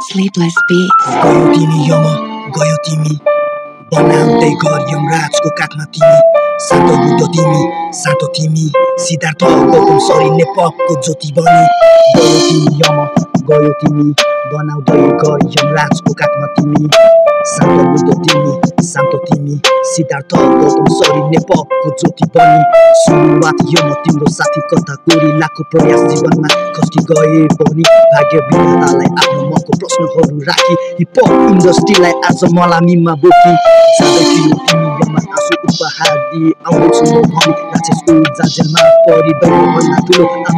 Sleepless Beats. गयो तिमी यम गयो तिमी बनाउँदै घर यमराजको काखमा तिमी सातो बुद्धो तिमी सातो तिमी सिद्धार्थ गौतम नेपको ज्योति बनी गयो यम गयो तिमी बनाउँदै घर यमराजको काखमा तिमी सातो बुद्धो तिमी सातो तिमी सिद्धार्थ गौतम नेपको ज्योति बनी सुरुवात यम तिम्रो साथी कथा कोरी लाखो प्रयास जीवनमा खस्की गए पनि भाग्य विधातालाई आफ्नो मनको प्रश्नहरू राखी हिपहप इन्डस्ट्रीलाई आज मलामीमा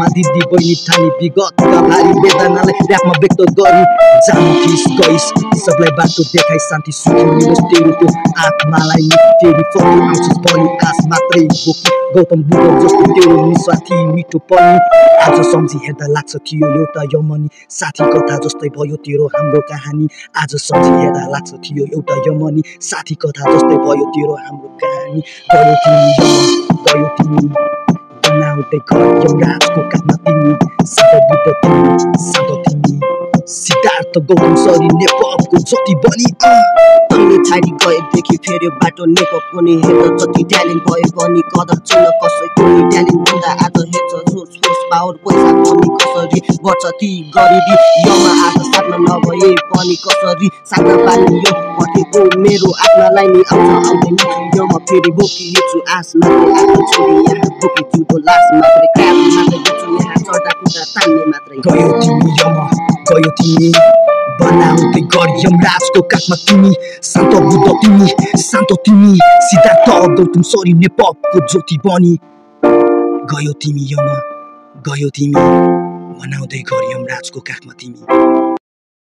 दिदी बहिनी ठानी विगतका भारी वेदनालाई व्यक्त गरी जानु गइस् सबलाई बाटो देखाइ शान्ति सुखी मिलोस् आत्मालाई फेरि मात्रै गौतम बुद्ध जस्तो तेरो निस्वार्थी मिठो पनि। आज सम्झी हेर्दा लाग्छ थियो एउटा यमनी। साथी कथा जस्तै भयो तेरो हाम्रो कहानी। आज सम्झी हेर्दा लाग्छ थियो एउटा यमनी। साथी कथा जस्तै भयो तेरो हाम्रो कहानी। गयो तिमी गयो तिमी। बनाउँदै घर यमराजको काखमा तिमी। सातो बुद्ध तिमी सिद्धार्थ गौतम सरी नेपको जति अँ तैँले छाडी गएदेखि फेरि बाटो नेपप पनि हेर्दा जति ट्यालेन्ट भए पनि कदर छैन कसैको नि ट्यालेन्ट भन्दा आज हेर्छ सोच फोर्स पावर पैसा पनि कसरी बढ्छ ती गरिबी यमा आज साथमा नभए पनि कसरी साथमा पाल्ने यो भटेको मेरो आत्मालाई नि आउँछ आउँदैन यमा फेरि बोकिएको आस मात्रै आफ्नो छोरी यहाँ बोकी जुदो लास मात्रै क्राप मात्रै गर्छु यहाँ चढ्दा कुदा तान्ने मात्रै गयो तिमी यम गयो तिमी बनाउँदै घर यमराजको काखमा तिमी शान्त बुद्ध तिमी शान्त तिमी सिद्धार्थ गौतम सरी नेपको ज्योति बनी गयो तिमी यम गयो तिमी बनाउँदै घर यमराजको काखमा तिमी